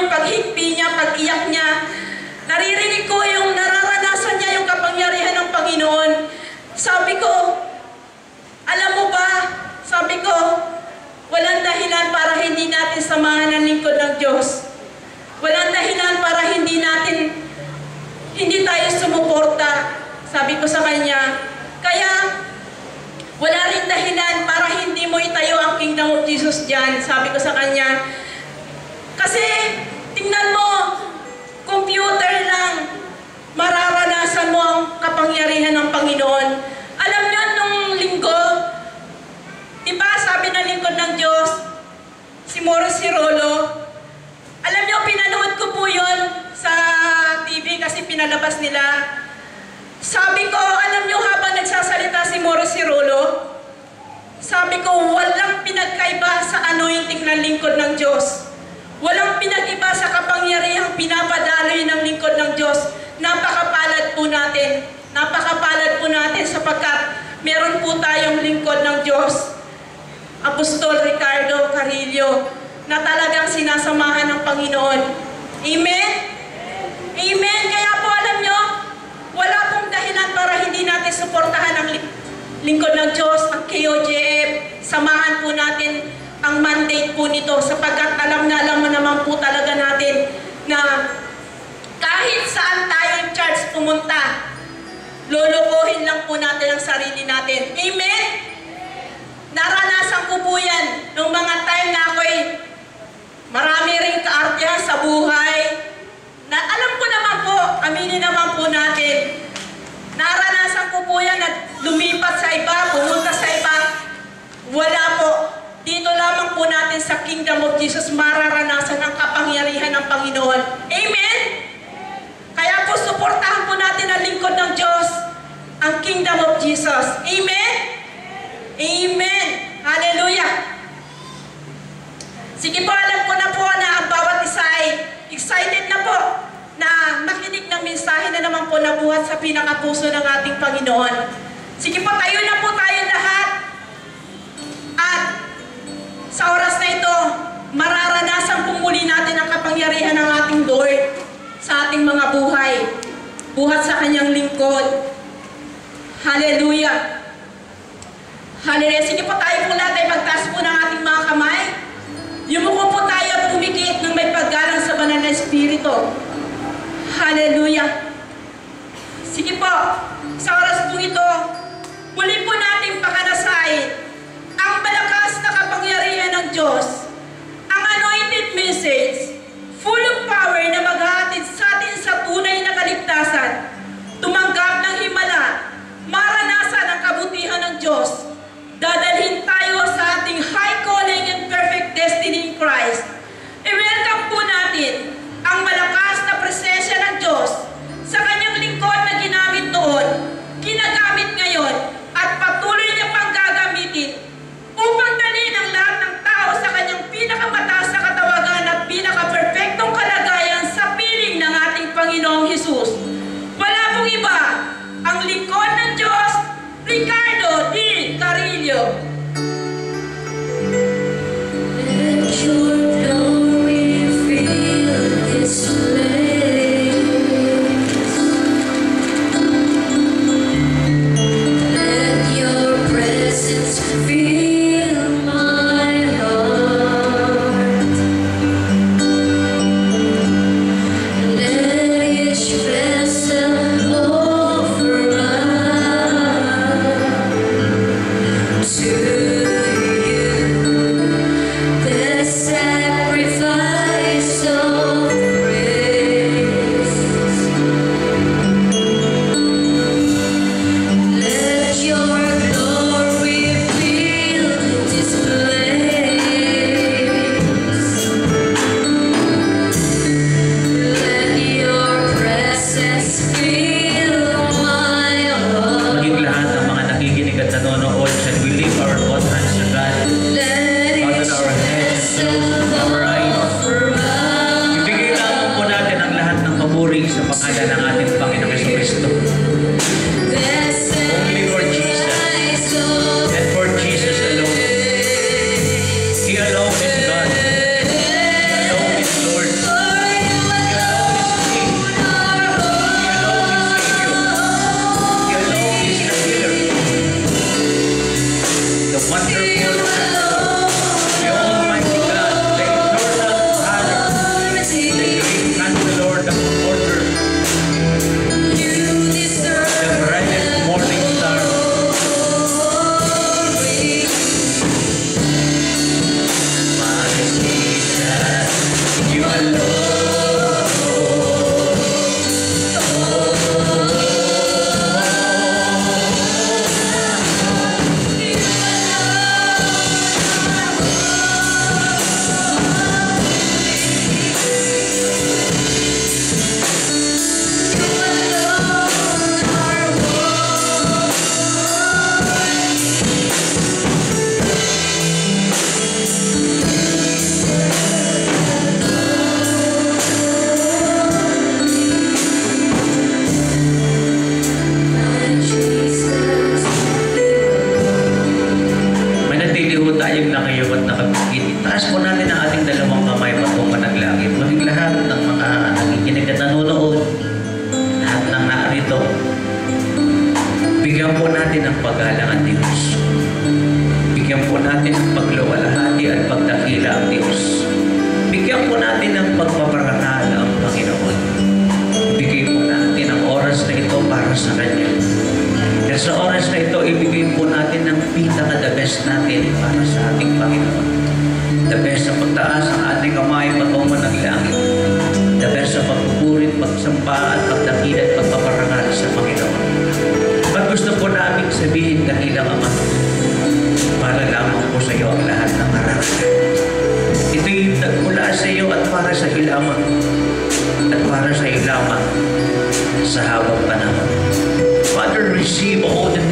yung paghigpi niya, pag-iyak niya. Naririnig ko yung nararanasan niya yung kapangyarihan ng Panginoon. Sabi ko, alam mo ba, sabi ko, walang dahilan para hindi natin samahan ang lingkod ng Diyos. Walang dahilan para hindi natin, hindi tayo sumuporta. Sabi ko sa kanya, kaya wala rin dahilan para hindi mo itayo ang kingdom of Jesus dyan. Sabi ko sa kanya, kasi tingnan mo, computer lang, mararanasan mo ang kapangyarihan ng Panginoon. Alam niyo, nung linggo, di ba sabi ng lingkod ng Diyos, si Morris Hirolo, alam niyo, pinanood ko po yon sa TV kasi pinalabas nila. Sabi ko, alam niyo, habang nagsasalita si Morris Hirolo, sabi ko, walang pinagkaiba sa anointing ng lingkod ng Diyos. Walang pinag-iba sa kapangyarihang pinapadaloy ng lingkod ng Diyos. Napakapalad po natin. Napakapalad po natin sapagkat meron po tayong lingkod ng Diyos. Apostol Ricardo Carillo na talagang sinasamahan ng Panginoon. Amen? Amen. Kaya po alam nyo, wala pong dahilan para hindi natin suportahan ang li- lingkod ng Diyos, ang KOJF. Samahan po natin ang mandate po nito sapagkat alam na alam mo naman po talaga natin na kahit saan tayo in charge pumunta, lulukuhin lang po natin ang sarili natin. Amen? Naranasan ko po yan nung mga time na ako'y marami ring kaartihan sa buhay. Na alam ko naman po, aminin naman po natin, naranasan ko po yan at lumipat sa iba, pumunta sa iba. Wala po. Dito lamang po natin sa Kingdom of Jesus mararanasan ang kapangyarihan ng Panginoon. Amen? Kaya po, suportahan po natin ang lingkod ng Diyos, ang Kingdom of Jesus. Amen? Amen. Hallelujah. Sige po, alam ko na po na ang bawat isa ay excited na po na makinig ng mensahe na naman po nabuhat sa pinakapuso ng ating Panginoon. Sige po, tayo na po Sa oras na ito, mararanasan kung muli natin ang kapangyarihan ng ating Lord sa ating mga buhay, buhat sa kanyang lingkod. Hallelujah! Hallelujah! Sige po tayo po lahat ay magtaas po ng ating mga kamay. Yumuko po tayo at pumikit ng may paggalang sa banal na Espiritu. Hallelujah! Sige po, sa oras po ito, muli po na lamang at para sa iyo lamang sa hawak pa naman. Father, receive all the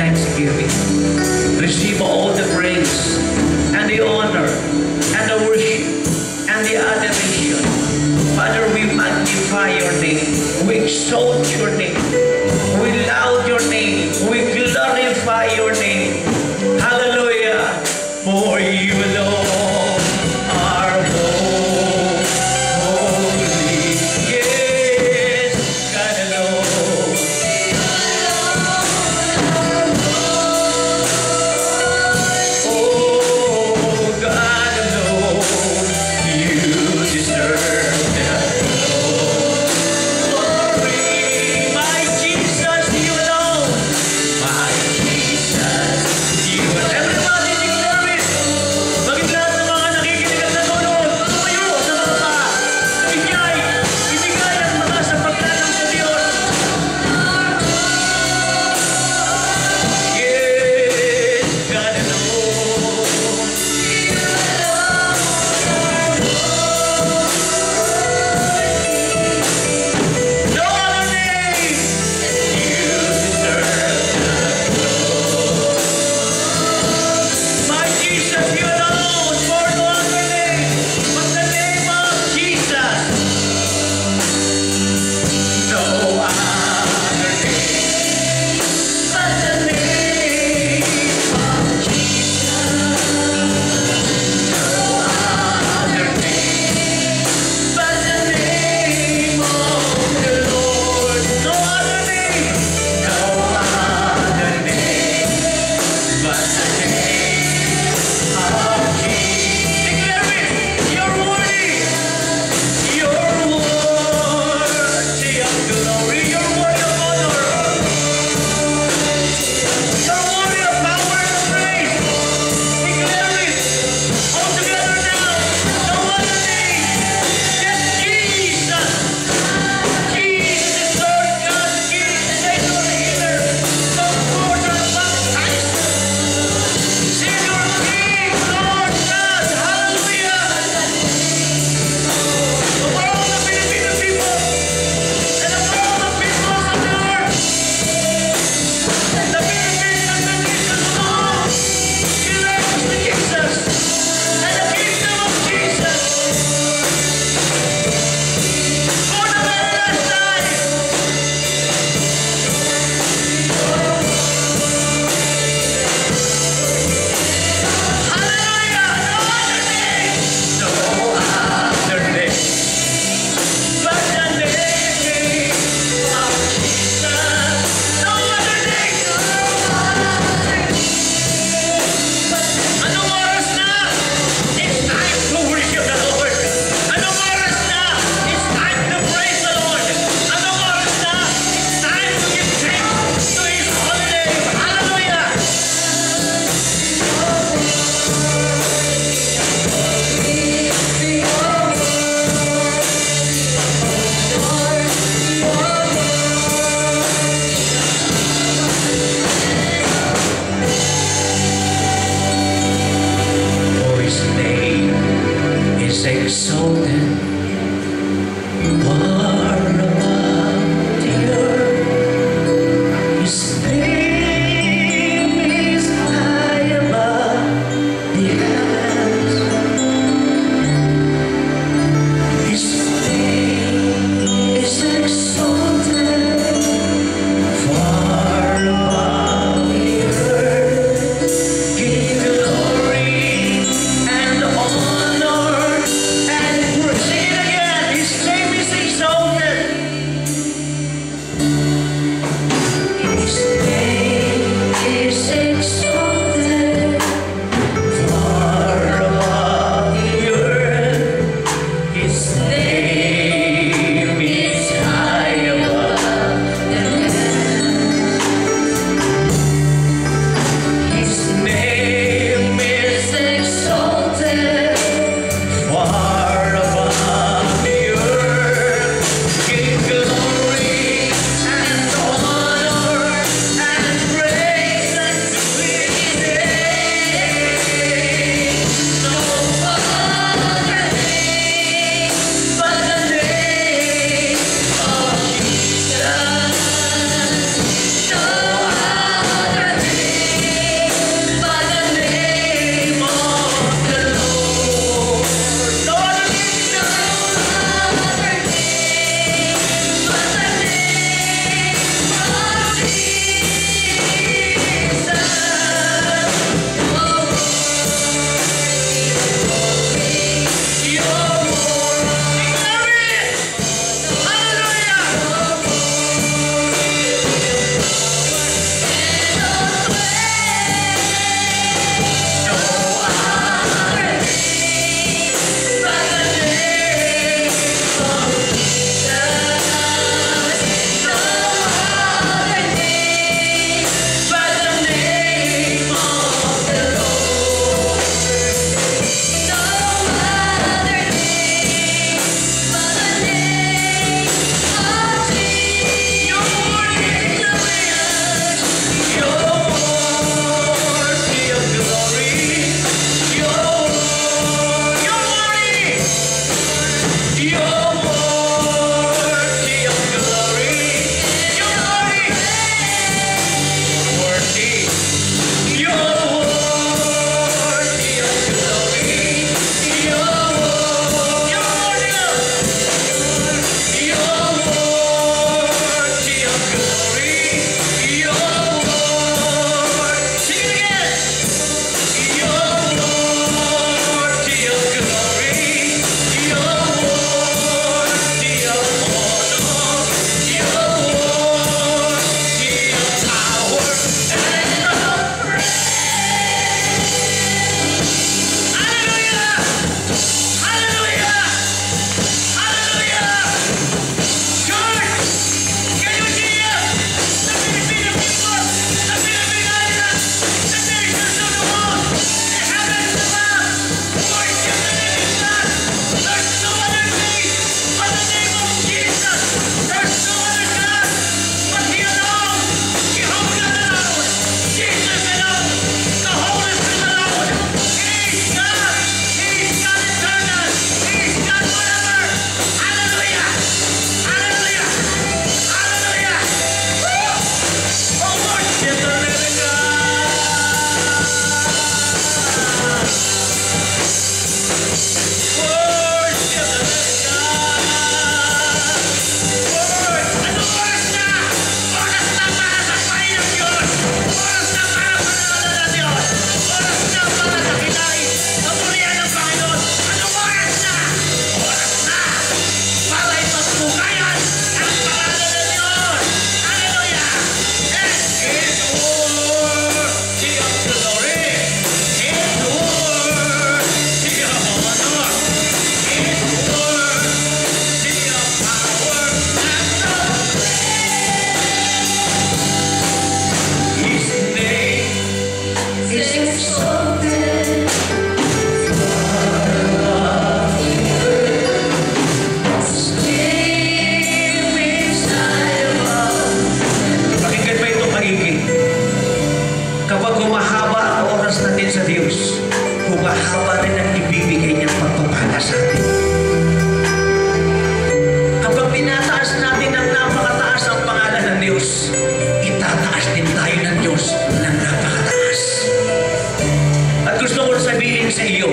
sabihin sa iyo,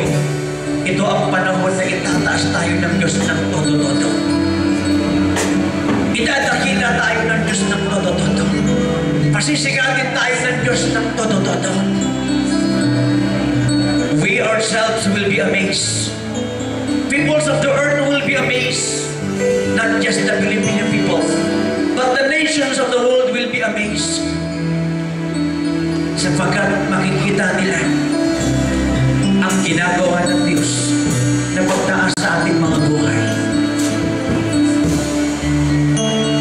ito ang panahon na itataas tayo ng Diyos ng todo-todo. Idadakila tayo ng Diyos ng todo-todo. Pasisigatin tayo ng Diyos ng todo-todo. We ourselves will be amazed. Peoples of the earth will be amazed. Not just the Filipino people, but the nations of the world will be amazed. Sapagkat makikita nila ginagawa ng Diyos na pagtaas sa ating mga buhay.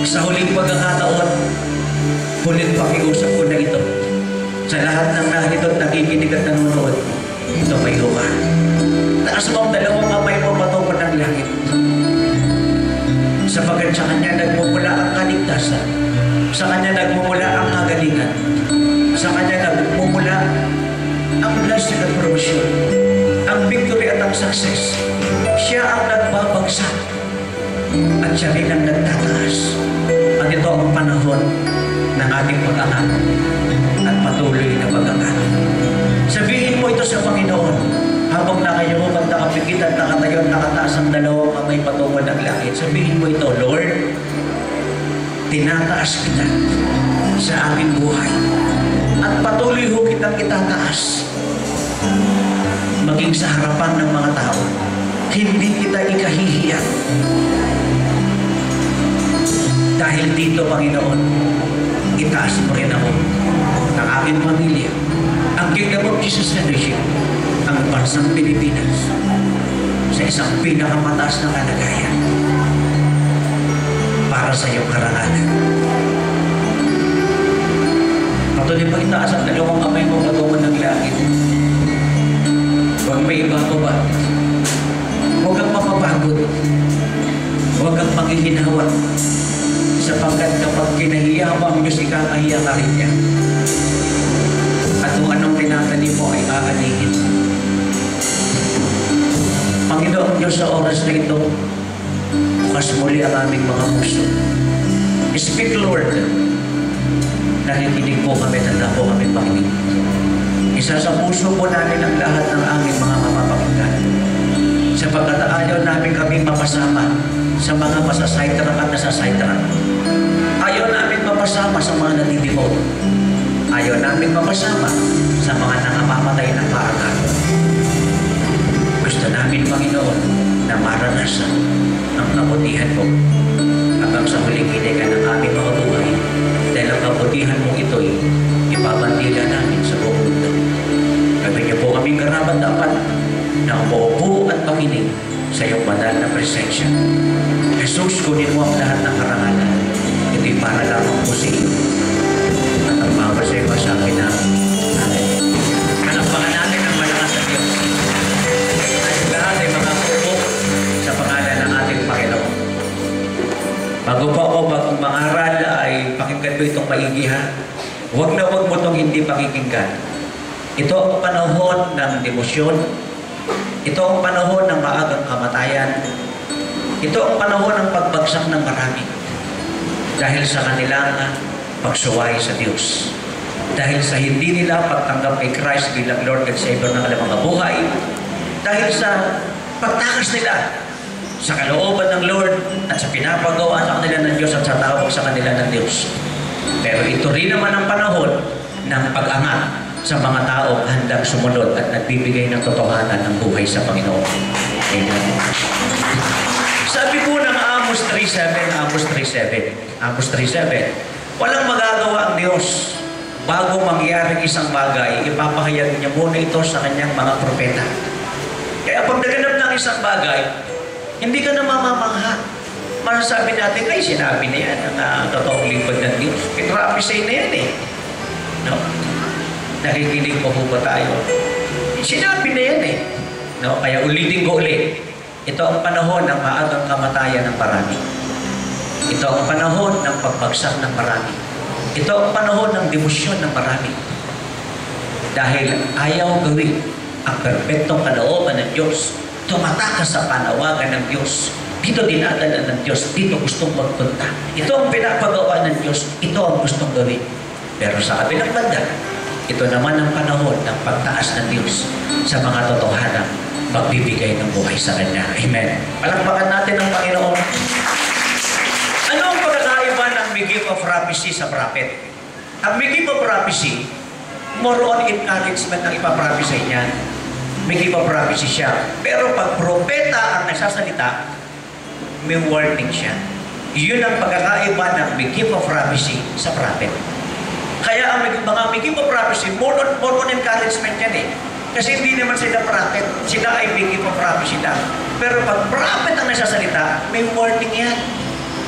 Sa huling pagkakataon, huling pakiusap ko na ito. Sa lahat ng narito at nakikinig at nanonood, ito may luha. Taas mo ang dalawang kamay mo patungkol ng langit. Sapagkat sa Kanya nagmumula ang kaligtasan. Sa Kanya nagmumula ang kagalingan. Sa Kanya nagmumula ang blessing at promotion. Success. Siya ang nagbabagsak. At siya rin ang nagtataas. At ito ang panahon ng ating pag-angat at patuloy na pag-angat. Sabihin mo ito sa Panginoon habang nakayumubang nakapikit at nakatayo at nakataas ang dalawang kamay patungo ng langit. Sabihin mo ito, Lord, tinataas kita sa aking buhay at patuloy ho kitang itataas maging sa harapan ng mga tao. Hindi kita ikahihiya. Dahil dito, Panginoon, itaas mo rin ako ng aking pamilya, ang Kingdom of Jesus Fellowship, ang bansang Pilipinas, sa isang pinakamataas na kalagayan para sa iyong karangalan. Patuloy mo itaas ang dalawang kamay mo patungo ng langit. Huwag may ibababa. Huwag kang mapapagod. Huwag kang maghihinawa. Sapagkat kapag kinahiya mo ang Diyos, ikakahiya ka rin niya. At kung anong tinatanim mo ay aanihin. Panginoon Diyos sa oras na ito, bukas muli ang aming mga puso. Speak Lord. Nakikinig po kami, tanda po kami pakinig. Isa sa puso po namin ang lahat ng aming mga mapapakinggan. Sapagkat ayaw namin kami mapasama sa mga masasaitrak at nasasaitrak. Ayaw namin mapasama sa mga natitipod. Ayaw namin mapasama sa mga nangamatay ng kaagad. Gusto namin, Panginoon, na maranasan ang kabutihan mo hanggang sa huling hinigan ng aming mga buhay. Dahil ang kabutihan mo ito'y ipapandila namin. Niyo po kaming karapat dapat na umuupo at makinig sa iyong banal na presensya. Jesus, kunin mo ang lahat ng karangalan. Ito'y para lamang po sa iyo. At ang bawat sa iyo sa akin na Amen. Palakpakan natin ang malakas sa Diyos. Ay mga kupo sa pangalan ng ating Panginoon. Bago po ako mag-mangaral ay pakinggan mo itong maigi ha. Huwag na huwag mo itong hindi pakikinggan. Ito ang panahon ng demosyon. Ito ang panahon ng maagang kamatayan. Ito ang panahon ng pagbagsak ng marami. Dahil sa kanilang pagsuway sa Diyos. Dahil sa hindi nila pagtanggap kay Christ bilang Lord at Savior ng kanilang mga buhay. Dahil sa pagtakas nila sa kalooban ng Lord at sa pinapagawa sa kanila ng Diyos at sa tawag sa kanila ng Diyos. Pero ito rin naman ang panahon ng pag-angat sa mga taong handang sumunod at nagbibigay ng totohanan ng buhay sa Panginoon. Amen. Sabi po ng Amos 3.7, Amos 3.7, Amos 3.7, walang magagawa ang Diyos bago mangyari isang bagay, ipapahayag niya muna ito sa kanyang mga propeta. Kaya pag naganap ng isang bagay, hindi ka na mamamangha. Masasabi natin, ay sinabi na yan, ang uh, totoong lingkod ng Diyos. Pinrapisay na yan eh. No? Nakikinig po po ba tayo? Sinabi na yan eh. No? Kaya ulitin ko ulit. Ito ang panahon ng maagang kamatayan ng marami. Ito ang panahon ng pagbagsak ng marami. Ito ang panahon ng demosyon ng marami. Dahil ayaw gawin ang perpektong kalooban ng Diyos, tumatakas sa panawagan ng Diyos. Dito dinadala ng Diyos, dito gustong magpunta. Ito ang pinapagawa ng Diyos, ito ang gustong gawin. Pero sa kabilang banda, ito naman ang panahon ng pagtaas ng Diyos sa mga totohanan magbibigay ng buhay sa Kanya. Amen. Palakpakan natin ang Panginoon. Ano ang pagkakaiba ng Migip of Prophecy sa prophet? Ang Migip of Prophecy, more on encouragement ang ipaprophesy niya. Migip of Prophecy siya. Pero pag propeta ang nagsasalita, may warning siya. Yun ang pagkakaiba ng gift of prophecy sa prophet. Kaya ang mga gift of prophecy, more on, more on encouragement yan eh. Kasi hindi naman sila prophet, sila ay gift of prophecy lang. Pero pag prophet ang nagsasalita, may warning yan.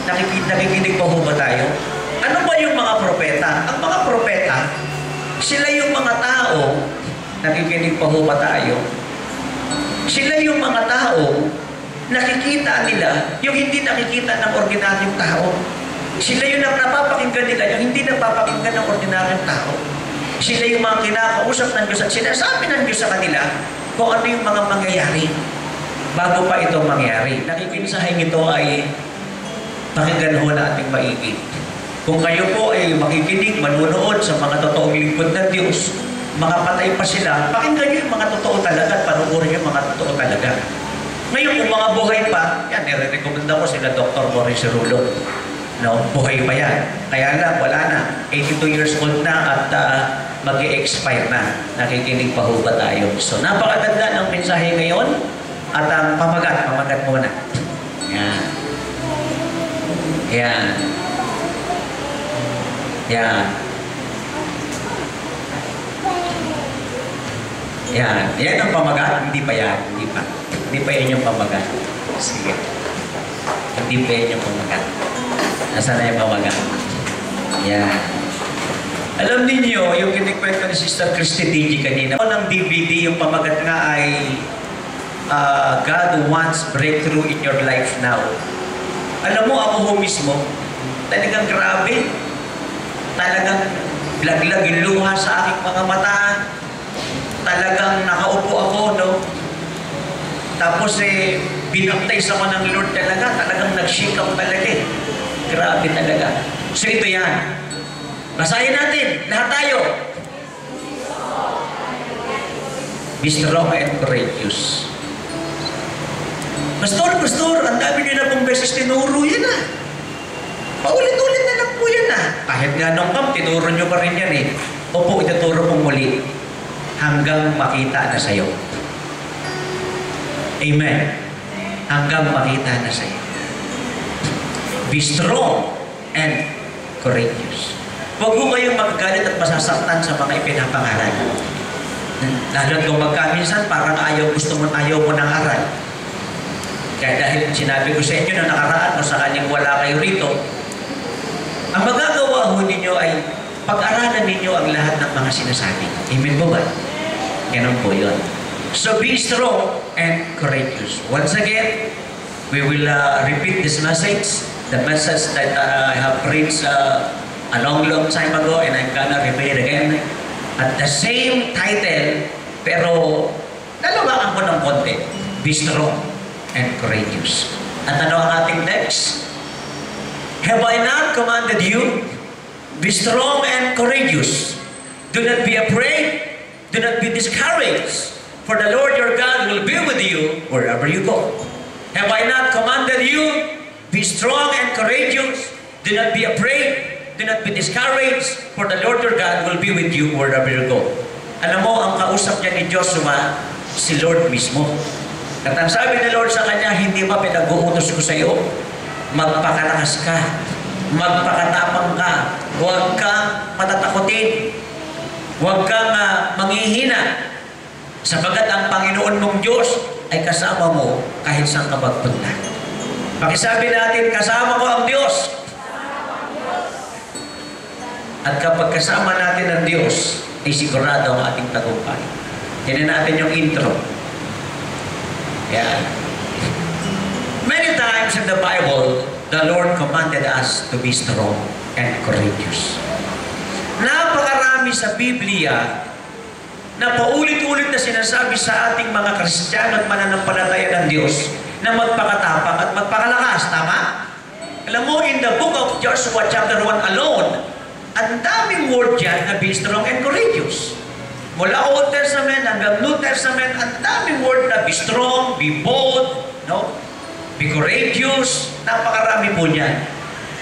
Nakikita, nakikinig pa ho ba tayo? Ano ba yung mga propeta? Ang mga propeta, sila yung mga tao, nakikinig pa ba tayo? Sila yung mga tao, nakikita nila yung hindi nakikita ng ordinaryong tao. Sila yung napapakinggan nila yung hindi napapakinggan ng ordinaryong tao. Sila yung mga kinakausap ng Diyos at sinasabi ng Diyos sa kanila kung ano yung mga mangyayari bago pa ito mangyari. Nakikinsahing ito ay pakinggan ho nating maigi. Kung kayo po ay makikinig, manunood sa mga totoong lingkod ng Diyos, mga patay pa sila, pakinggan niyo yung mga totoo talaga at panuorin yung mga totoo talaga. Ngayon, kung mga buhay pa, yan, nire-recommenda ko sila Dr. Boris Rulo. No, buhay pa yan. Kaya lang, wala na. 82 years old na at uh, mag expire na. Nakikinig pa ho ba tayo? So, napakaganda ng mensahe ngayon. At ang pamagat, pamagat muna. Yan. Yan. Yan. Yan. Yan ang pamagat. Hindi pa yan. Hindi pa. Hindi pa yan yung pamagat. Sige. Hindi pa yan yung pamagat. Nasaan na yung pamagat? Yan. Alam niyo yung kinikwento ni Sister Christy DJ kanina, ng DVD, yung pamagat nga ay uh, God wants breakthrough in your life now. Alam mo, ako ho mismo, talagang grabe. Talagang laglag yung luha sa aking mga mata. Talagang nakaupo ako, no? Tapos eh, binaptize ako ng Lord talaga. Talagang nag-shake ako talaga eh. Grabe talaga. So ito yan. Basahin natin. Lahat tayo. Be strong and courageous. Pastor, pastor, ang dami niyo na pong beses tinuro yan ah. Paulit-ulit na lang po yan ah. Kahit nga nung kam, tinuro niyo pa rin yan eh. Opo, ituturo kong muli hanggang makita na sa'yo. Amen. Hanggang makita na sa'yo. Be strong and courageous. Huwag mo kayong magagalit at masasaktan sa mga ipinapangaral. Lalo kung magkaminsan, parang ayaw, gusto mo, ayaw mo ng aral. Kaya dahil sinabi ko sa inyo na nakaraan, kung sakaling wala kayo rito, ang magagawa ho ninyo ay pag-aralan ninyo ang lahat ng mga sinasabi. Amen po ba? Ganun po yun. So be strong and courageous. Once again, we will uh, repeat this message, the message that uh, I have preached uh, a long, long time ago, and I'm gonna repeat again. At the same title, pero dalawakan ko ng konti. Be strong and courageous. At ano ang ating next? Have I not commanded you? Be strong and courageous. Do not be afraid. Do not be discouraged. For the Lord your God will be with you wherever you go. Have I not commanded you? Be strong and courageous. Do not be afraid. Do not be discouraged. For the Lord your God will be with you wherever you go. Alam mo, ang kausap niya ni Joshua, si Lord mismo. At ang sabi ni Lord sa kanya, hindi ba pinag-uutos ko sa iyo? Magpakalakas ka. Magpakatapang ka. Huwag kang matatakotin. Huwag kang uh, manghihina. Sapagat ang Panginoon mong Diyos ay kasama mo kahit saan ka magpunta. Pakisabi natin, kasama ko ang Diyos. At kapag kasama natin ang Diyos, ay sigurado ang ating tagumpay. Yan natin yung intro. Yan. Many times in the Bible, the Lord commanded us to be strong and courageous. Napakarami sa Biblia na paulit-ulit na sinasabi sa ating mga Kristiyano at mananampalataya ng Diyos na magpakatapang at magpakalakas. Tama? Alam mo, in the book of Joshua chapter 1 alone, ang daming word dyan na be strong and courageous. Mula Old Testament hanggang New Testament, ang daming word na be strong, be bold, no? be courageous. Napakarami po niyan.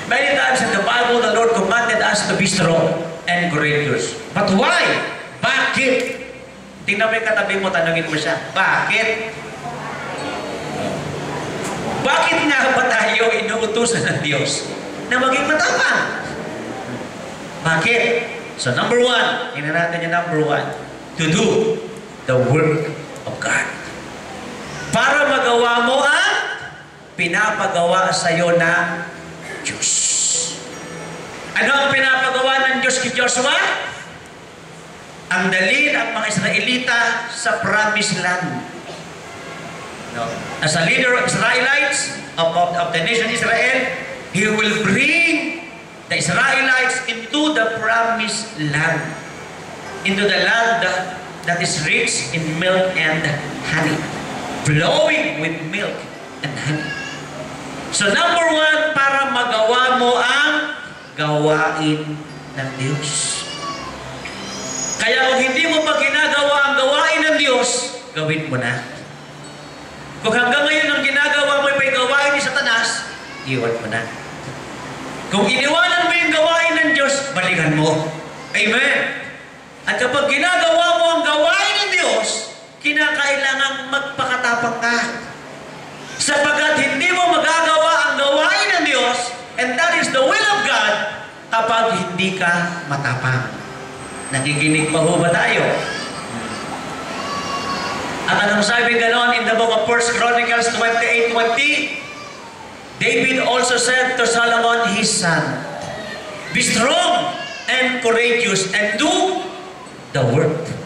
Many times in the Bible, the Lord commanded us to be strong and courageous. But why? Bakit? Tingnan mo yung katabi mo, tanungin mo siya, bakit? Bakit nga ba tayo inuutos inutusan ng Diyos na maging matapang. Bakit? So number one, tingnan natin yung number one, to do the work of God. Para magawa mo ang pinapagawa sa iyo ng Diyos. Ano ang pinapagawa ng Diyos kay Joshua? Ang dalin ang mga Israelita sa promised land. As a leader of Israelites, of, of, of the nation Israel, he will bring the Israelites into the promised land. Into the land that, that is rich in milk and honey. Flowing with milk and honey. So number one, para magawa mo ang gawain ng Diyos. Kaya kung hindi mo pa ginagawa ang gawain ng Diyos, gawin mo na. Kung hanggang ngayon ang ginagawa mo ay gawain ni Satanas, iwan mo na. Kung iniwanan mo yung gawain ng Diyos, balikan mo. Amen. At kapag ginagawa mo ang gawain ng Diyos, kinakailangang magpakatapang ka. Sapagkat hindi mo magagawa ang gawain ng Diyos, and that is the will of God, kapag hindi ka matapang. Nakikinig pa ho ba tayo? At anong sabi ganon in the book of 1 Chronicles 28.20? David also said to Solomon, his son, Be strong and courageous and do the work.